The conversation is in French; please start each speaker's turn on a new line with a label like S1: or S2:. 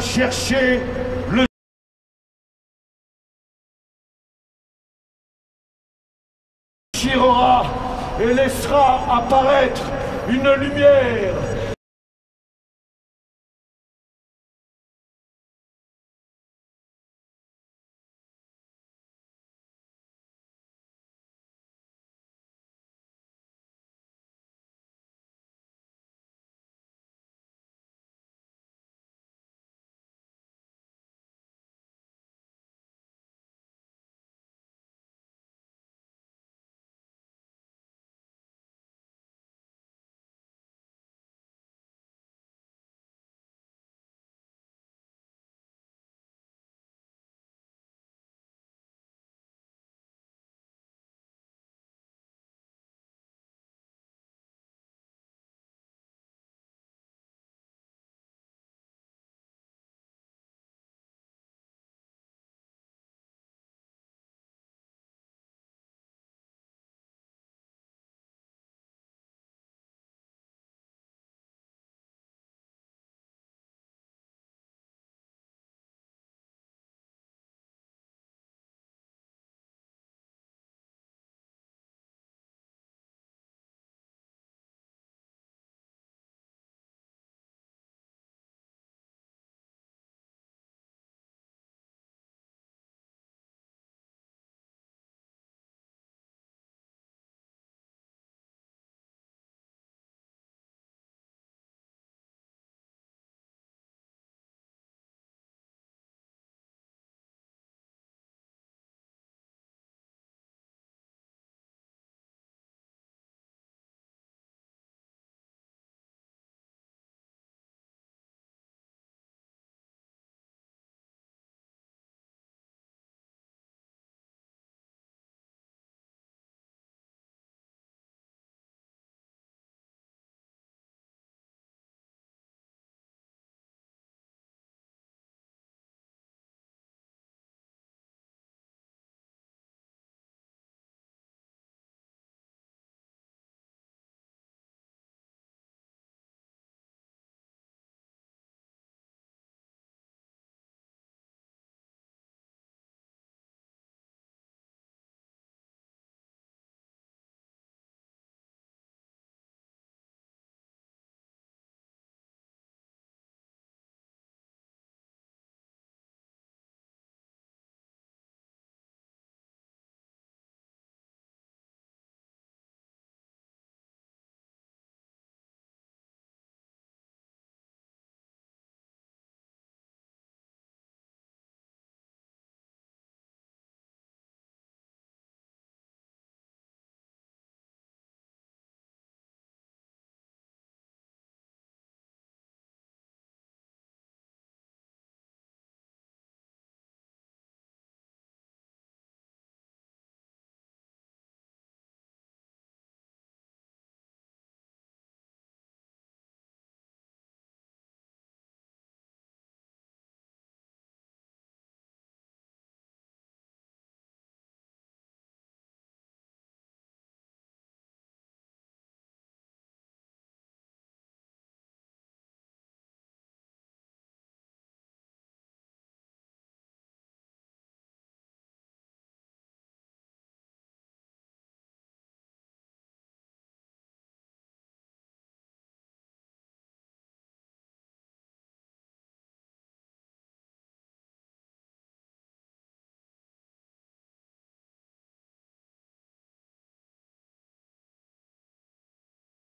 S1: chercher le déchirera et laissera apparaître une lumière